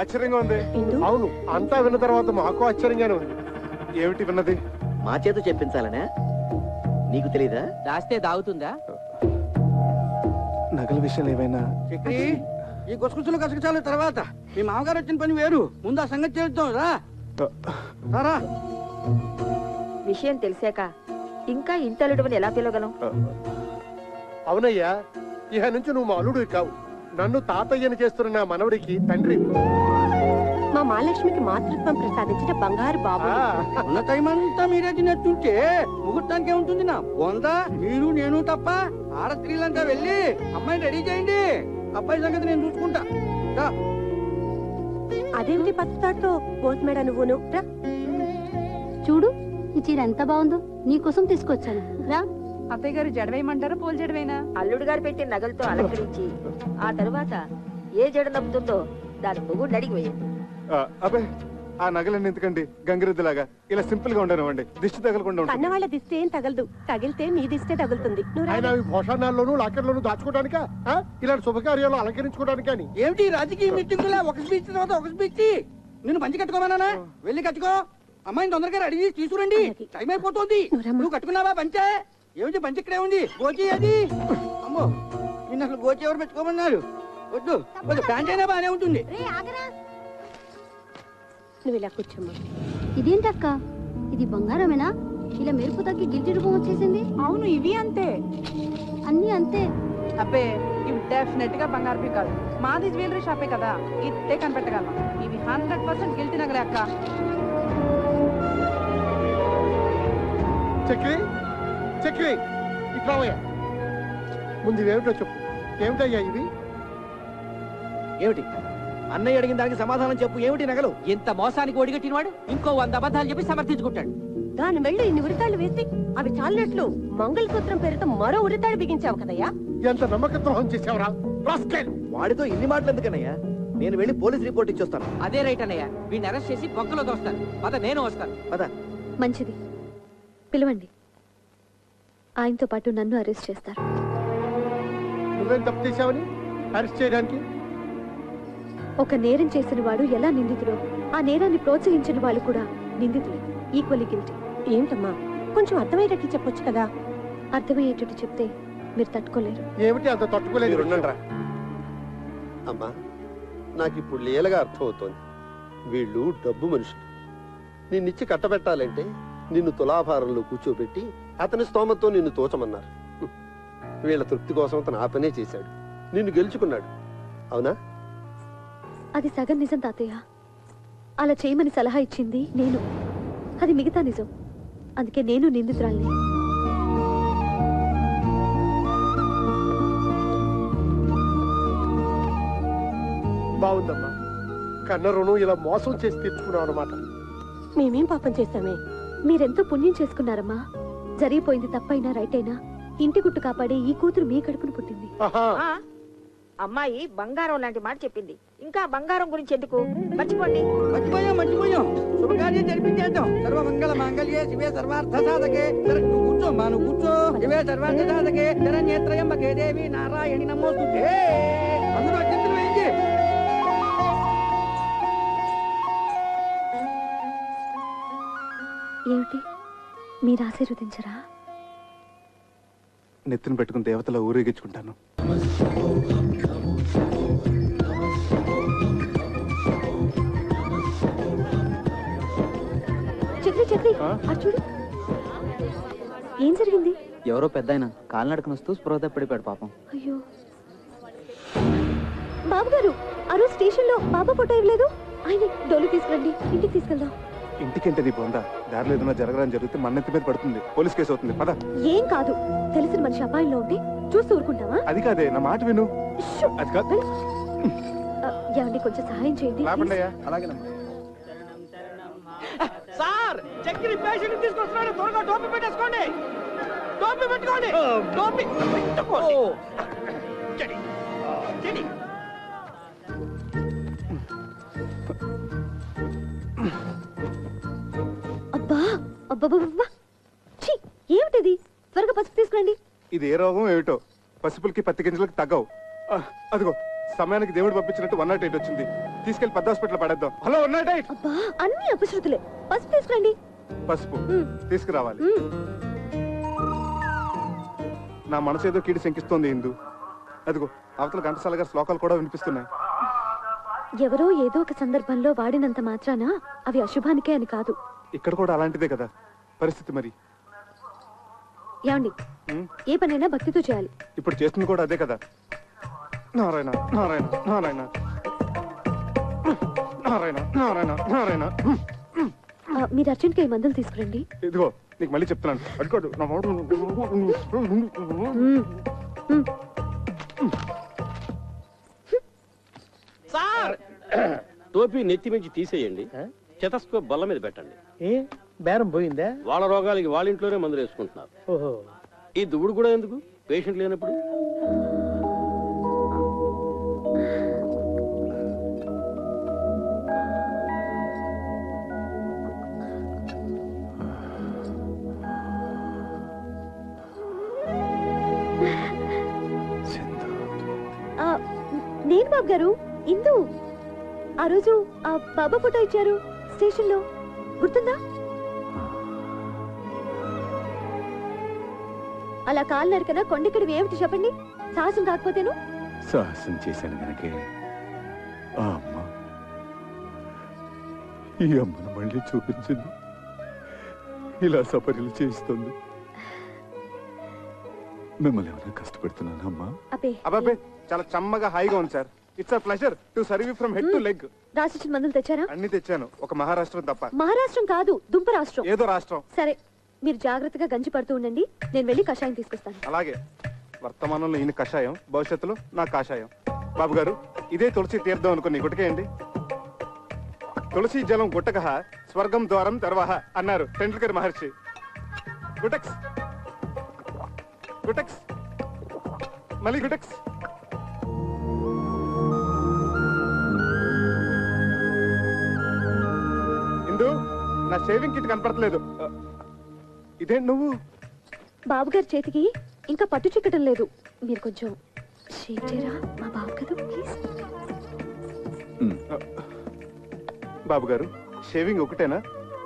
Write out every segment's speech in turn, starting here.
ఆశ్చర్యంగా ఉంది. అవును అంతా విన్న తర్వాత మాకు ఆశ్చర్యంగానే ఉంది. ఏమిటి విన్నది? మా చేత చెప్పించాలనే? నీకు తెలీదా? దాస్తే దాగుతుందా? నగల విషయాలు ఏమైనా ఈ గుసగుసలు గసగసాలు తర్వాత మీ మామగారు వచ్చిన పని వేరు. ముందు ఆ సంగతి చేద్దాం రా. విషయం తెలిసాక ఇంకా ఇంటలుడవని ఎలా పిలవగలం? అవునయ్యా ఇహ నుంచి నువ్వు మా అల్లుడు కావు. నన్ను తాతయ్యని చేస్తున్న నా మనవడికి తండ్రి. మా మహాలక్ష్మికి మాతృత్వం ప్రసాదించిన బంగారు బాబు. ఉన్న టైం అంతా మీరే తినేస్తుంటే ముహూర్తానికి ఏముంటుంది నా. వంద మీరు నేను తప్ప ఆడ స్త్రీలంతా వెళ్ళి అమ్మాయిని రెడీ చేయండి. అబ్బాయి సంగతి నేను చూసుకుంటా. రా. అదేమిటి పట్టుతాడుతో పోతుమేడ నువ్వును? రా. చూడు ఈ చీర ఎంత బాగుందో. నీకోసం తీసుకొచ్చాను. రా. అత్తయ్య గారు జడవేయమంటారా పూల జడవేనా? అల్లుడు గారు పెట్టిన నగలతో అలంకరించి ఆ తరువాత ఏ జడ నప్పుతుందో దాని మొగుడు అడిగి వేయండి. ఆ, అబ్బే ఆ నగలన్నీ ఎందుకండి? గంగిరెద్దులాగా. ఇలా సింపుల్గా ఉండనివ్వండి. దిష్టి తగలకుండా ఉంటుంది. కన్నవాళ్ళ దిష్టి ఏం తగలదు. తగిలితే నీ దిష్టే తగులుతుంది. భోషణాల్లోనూ లాకర్లోనూ దాచుకోవడానికా? ఇలాంటి శుభకార్యాలు అలంకరించుకోవడానికా అని. ఏమిటి ఈ రాజకీయ మీటింగులా ఒక స్పీచ్ తర్వాత ఒక స్పీచ్? నిన్ను పంచి కట్టుకోమన్నానా? వెళ్ళి కట్టుకో. అమ్మాయిని తొందరగా రెడీ చేసి తీసుకురండి. టైం అయిపోతుంది. నువ్వు నువ్వు కట్టుకున్నావా పంచే ఏమిటి పంచి ఇక్కడే ఉంది? గోచి అది? అమ్మో నిన్ను అసలు గోచి ఎవరు పెట్టుకోమన్నారు? వద్దు వద్దు ప్యాంట్ అయినా బాగానే ఉంటుంది. నువ్వు ఇలా కూర్చోమ్మా. ఇదేంటక్క? ఇది బంగారమేనా? ఇలా మెరుపు తగ్గి గిల్టి రూపం వచ్చేసింది? అవును ఇవి అంతే. అన్ని అంతే. అబ్బే ఇవి డెఫినెట్గా బంగారు కాదు. మాది జ్యువెలరీ షాపే కదా. ఇట్టే కనిపెట్టగలం. ఇవి హండ్రెడ్ పర్సెంట్ గిల్టీ నగలే అక్క. చక్రి ఇట్లావయ్యా ముందు ఇవేమిటో చెప్పు. ఏమిటయ్యా ఇవి? ఏమిటి? అన్నయ్య అడిగిన దానికి సమాధానం చెప్పు. ఏమిటి నగలు? ఇంత మోసానికి ఒడిగట్టినవాడు ఇంకో వంద అబద్ధాలు చెప్పి సమర్థించుకుంటాడు. దాని వెళ్ళి ఇన్ని ఉరితాళ్ళు వేసి అవి చాలినట్లు మంగళసూత్రం పేరుతో మరో ఉరితాడు బిగించావు కదయ్యా. ఎంత నమ్మక ద్రోహం చేసావురా రాస్కెల్. వాడితో ఇన్ని మాటలు ఎందుకన్నయ్యా నేను వెళ్ళి పోలీస్ రిపోర్ట్ ఇచ్చొస్తాను. అదే రైట్ అన్నయ్య. వీడిని అరెస్ట్ చేసి బొక్కలో దోస్తాను. పద నేను వస్తాను. పద. మంచిది. పిలవండి. ఆయనతో పాటు నన్ను అరెస్ట్ చేస్తారు. నువ్వేం తప్పు చేశావని అరెస్ట్ చేయడానికి? ఒక నేరం చేసిన వాడు ఎలా నిందితుడో ఆ నేరాన్ని ప్రోత్సహించిన వాళ్ళు కూడా నిందితులే. ఈక్వల్లీ గిల్టీ ఏమిటమ్మా కొంచెం అర్థమయ్యేటట్లు చెప్పొచ్చు కదా? అర్థమయ్యేటట్టు చెప్తే మీరు తట్టుకోలేరు. ఏమిటి అంత తట్టుకోలేదు. అమ్మా నాకు ఇప్పుడు లీలగా అర్థమవుతోంది. వీళ్ళు డబ్బు మనుషులు. నిన్నిచ్చి కట్టబెట్టాలంటే నిన్ను తులాభారంలో కూర్చోబెట్టి అతని స్తోమతో నిన్ను తోచమన్నారు. వీళ్ళ తృప్తి కోసం అతను ఆ పనే చేశాడు. నిన్ను గెలుచుకున్నాడు. అవునా? అది సగం నిజం తాతయ్య. అలా చేయమని సలహా ఇచ్చింది నేను. అది మిగతా నిజం. అందుకే నేను నిందితురాల్ని. బాగుందమ్మా కన్న రుణం ఇలా మోసం చేసి తెచ్చుకున్నావు అనమాట మేమేం పాపం చేశామే? మీరెంతో పుణ్యం చేసుకున్నారమ్మా. జరిగిపోయింది తప్పైనా రైట్ అయినా ఇంటి గుట్టు కాపాడే ఈ కూతురు మీ కడుపును పుట్టింది. ఆ, అమ్మాయి బంగారం లాంటి మాట చెప్పింది. ఇంకా బంగారం గురించి ఎందుకు? మర్చిపోండి. మర్చిపోయాం మర్చిపోయాం. శుభకార్యం జరిపించేద్దాం. సర్వ మంగళ మాంగళ్యే శివే సర్వార్థ సాధకే. సరే, నువ్వు కూర్చో మా నువ్వు కూర్చో. శివే సర్వార్థ సాధకే. శరణ్యేత్రయంబకే దేవి నారాయణి నమోస్తుతే. మీరు ఆశీర్వదించరా? నెత్తిన పెట్టుకుని దేవతల ఊరేగించుకుంటాను. చక్రి చక్రి చూడు. ఏం జరిగింది? ఎవరో పెద్ద ఆయన కాలినడకను వస్తూ స్పృహ తప్పిడిపోయాడు పాపం. అయ్యో. బాబు గారు ఆ రోజు స్టేషన్లో బాబా ఫోటో ఇవ్వలేదు? ఆయన డోలు తీసుకురండి ఇంటికి తీసుకెళ్దాం. ఇంటికంటే నీ బొంద? దారిలో ఏదైనా జరగడానికి జరిగితే మన నెత్తి మీద పడుతుంది. పోలీస్ కేసు అవుతుంది. పద. ఏం కాదు. తెలిసిన మనిషి అపాయంలో ఉంటే చూస్తూ ఊరుకుంటావా? అది కాదే నా మాట విను! అది కాదు ఆ, ఏమండి కొంచెం సహాయం చేయండి. లేపండి please. అయ్యా అలాగేనమ్మా. సార్ చక్కెర పేషెంట్ తీసుకొస్తున్నాడు. త్వరగా టోపీ పెట్టేసుకోండి. టోపీ పెట్టుకోండి. టోపీ. పెట్టుకోండి అబ్బబ్బబ్బా ఛీ ఏమిటిది? త్వరగా పసుపు తీసుకురండి. ఇది ఏ రోగం ఏమిటో? పసుపులకి పత్తి గింజలకి తగ్గవు. ఆ, అదిగో సమయానికి దేవుడు పంపించినట్టు వన్ నాట్ ఎయిట్ వచ్చింది. తీసుకెళ్ళి పెద్ద హాస్పిటల్ పడేద్దాం. హలో వన్ నాట్ ఎయిట్ అబ్బా అన్ని అపశృతులే. పసుపు తీసుకురండి. పసుపు. ఉమ్, తీసుకురావాలి. ఉమ్. నా మనసు ఏదో కీడి శంకిస్తోంది ఇందు. అదిగో అవతల ఘంటసాల గారి శ్లోకాలు కూడా వినిపిస్తున్నాయి. ఎవరో ఏదో ఒక సందర్భంలో వాడినంత మాత్రాన అవి అశుభానికే అని కాదు. ఇక్కడ కూడా అలాంటిదే కదా. పరిస్థితి మరి? ఏమండి? ఏ పనైనా భక్తితో చేయాలి. ఇప్పుడు చేస్తుంది కూడా అదే కదా? నారాయణ నారాయణ నారాయణ. నారాయణ నారాయణ నారాయణ. మీరు అర్జెంట్గా ఈ మందులు తీసుకురండి. ఇదిగో నీకు మళ్ళీ చెప్తున్నాను. అడుకోదు నా. సార్! టోపీ నెత్తి మించి తీసేయండి. చెతస్కోప్ బల్ల మీద పెట్టండి. ఏ? బేరం పోయిందా? వాళ్ళ రోగాలకి వాళ్ళ ఇంట్లోనే మందులు వేసుకుంటున్నారు. ఓహో. ఈ దువ్వుడు కూడా ఎందుకు? పేషెంట్ లేనప్పుడు? ఆ, నేను బాబు గారు ఇందు. ఆ రోజు ఆ బాబా ఫోటో ఇచ్చారు స్టేషన్లో గుర్తుందా? అలా కాలు నరకన కొండెక్కడివి? ఏమిటి చెప్పండి? సాహసం కాకపోతేను? సాహసం చేశాను గనకే. ఆ అమ్మ ఈ అమ్మను మళ్ళీ చూపించింది. ఇలా సపర్యలు చేయిస్తుంది. మిమ్మల్ని ఏమైనా కష్టపెడుతున్నాను అమ్మా? అబ్బే అబ్బాబే చాలా చమ్మగా హాయిగా ఉంది sir. It's a pleasure to serve from head to leg రాసిచ్చిన మందులు తెచ్చారా? అన్ని తెచ్చాను. ఒక మహారాష్ట్రం తప్ప. మహారాష్ట్రం కాదు దుంప రాష్ట్రం. ఏదో రాష్ట్రం. సరే మీరు జాగ్రత్తగా గంజి పడుతూ ఉండండి. నేను వెళ్ళి కషాయం తీసుకొస్తాను. అలాగే. వర్తమానంలో ఈయన కషాయం భవిష్యత్తులో నా కాషాయం. బాబు గారు ఇదే తులసి తీర్థం అనుకుని గుటకేయండి. తులసి జలం గుట్టక స్వర్గం ద్వారం తెరవహ అన్నారు టెండూల్కర్ మహర్షి. గుటక్స్. గుటక్స్. మళ్ళీ గుటక్స్. ఇందు నా షేవింగ్ కిట్ కనపడట్లేదు ఇదేంటి నువ్వు? బాబు గారి చేతికి ఇంకా పట్టు చిక్కటం లేదు. మీరు కొంచెం షేప్ చేయరా మా బాబు కదా ప్లీజ్. బాబు గారు షేవింగ్ ఒకటేనా?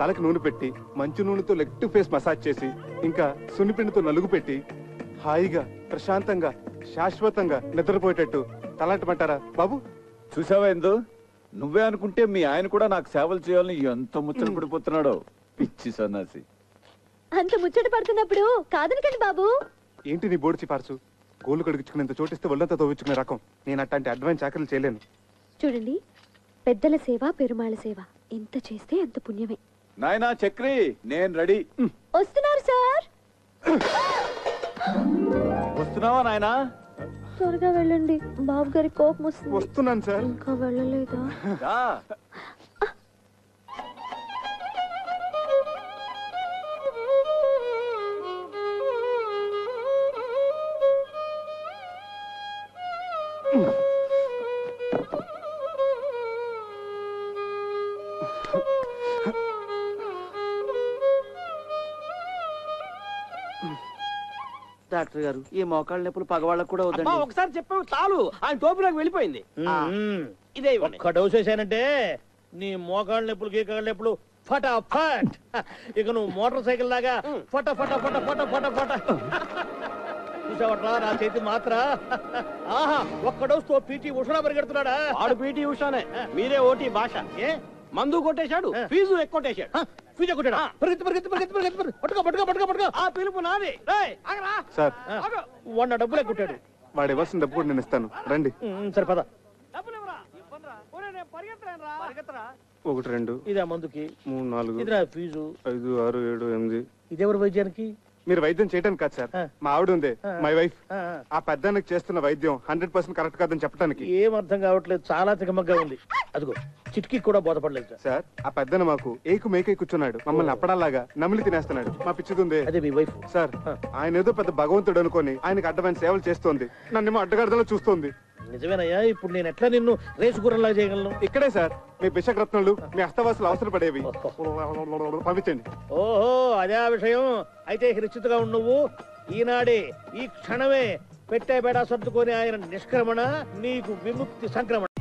తలకి నూనె పెట్టి మంచు నూనెతో లెగ్ టు ఫేస్ మసాజ్ చేసి ఇంకా సున్నిపిండితో నలుగు పెట్టి హాయిగా ప్రశాంతంగా శాశ్వతంగా నిద్రపోయేటట్టు తలంటమంటారా బాబు? చూసావా ఎందు? నువ్వే అనుకుంటే మీ ఆయన కూడా నాకు సేవలు చేయాలని ఎంత ముచ్చట పడిపోతున్నాడో. పిచ్చి సన్నాసి. అంత ముచ్చట పడుతున్నప్పుడు కాదనకండి బాబు. ఏంటి నీ బోడిచి పార్సు? గోళ్ళు కడిగించుకునేంత చోటిస్తే ఒళ్ళంతా తోవించుకునే రకం. నేను అట్లాంటి అడ్వాన్స్ చాకరీలు చేయలేను. చూడండి పెద్దల సేవ పెరుమాళ్ళ సేవ. ఎంత చేస్తే అంత పుణ్యమే. నాయనా చక్రి నేను రెడీ. వస్తున్నారు సార్. వస్తున్నావా నాయనా? త్వరగా వెళ్ళండి. బాబు గారి కోపం వస్తుంది. వస్తున్నాను సార్. ఇంకా వెళ్ళలేదా? డాక్టర్ గారు ఈ మోకాళ్ళ నొప్పులు పగవాళ్ళకు కూడా అమ్మా వద్దండి ఒకసారి చెప్పావు చాలు. ఆయన టోపీలోకి వెళ్ళిపోయింది. ఆ, ఇదే ఇవ్వండి. ఒక్క డోస్ వేసానంటే నీ మోకాళ్ళ నొప్పులు గీకాళ్ళ నొప్పులు ఫటాఫట్. ఇక నువ్వు మోటార్ సైకిల్ లాగా ఫట ఫట ఫట ఫట ఫట ఫట. చూసావట్రా నా చేతి మాత్ర. ఆహా ఒక్క డోస్తో పీటీ ఉషడా పరిగెడుతున్నాడా? వాడు పీటీ ఉషానే. మీరే ఓటీ భాష. ఏ? మందు కొట్టేశాడు ఫీజు ఎక్కువ ఫీజు కొట్టాడా పరిగెత్తు పరిగెత్తు పరిగెత్తు పరిగెత్తు పరిగెత్తు. పట్టుకో పట్టుకో పట్టుకో పట్టుకో. ఆ పిలుపు నాది. రేయ్, ఆగరా. సార్. ఆగు. వంద డబ్బులే కొట్టాడు వాడు ఇవ్వాల్సిన డబ్బు కూడా నేను ఇస్తాను. రండి. సరే పద. ఒకటి రెండు ఇదే మందుకి. మూడు నాలుగు ఇది ఫీజు. ఐదు ఆరు ఏడు ఎనిమిది. ఇదెవరు వైద్యానికి? మీరు వైద్యం చేయడానికి కాదు సార్. మా ఆవిడ ఉంది. మై వైఫ్ ఆ, పెద్దానికి చేస్తున్న వైద్యం హండ్రెడ్ పర్సెంట్ కరెక్ట్ కాదని చెప్పడానికి ఏం అర్థం కావట్లేదు చాలా తికమగ్గా ఉంది. అదిగో చిటికి కూడా బోధపడలేదు సార్. ఆ పెద్దన మాకు ఏకు మేకై కూర్చున్నాడు. మమ్మల్ని అప్పడాలాగా నమిలి తినేస్తున్నాడు. మా పిచ్చిదుంది. అదే మీ వైఫ్ సార్ ఆయన ఏదో పెద్ద భగవంతుడు అనుకొని ఆయనకి అడ్డమైన సేవలు చేస్తోంది. నన్నేమో అడ్డగాడిదలో చూస్తోంది. నిజమేనయ్యా ఇప్పుడు నేను ఎట్లా నిన్ను రేసు గుర్రంలా చేయగలను? ఇక్కడే సార్ మీ బిషగ్రత్నాలు మీ అస్తవాసులు అవసరం పడేవి పంపించండి. ఓహో అదే ఆ విషయం. అయితే నిశ్చితగా ఉండు నువ్వు. ఈనాడే ఈ క్షణమే పెట్టే బేడా సర్దుకొని ఆయన నిష్క్రమణ నీకు విముక్తి సంక్రమణ.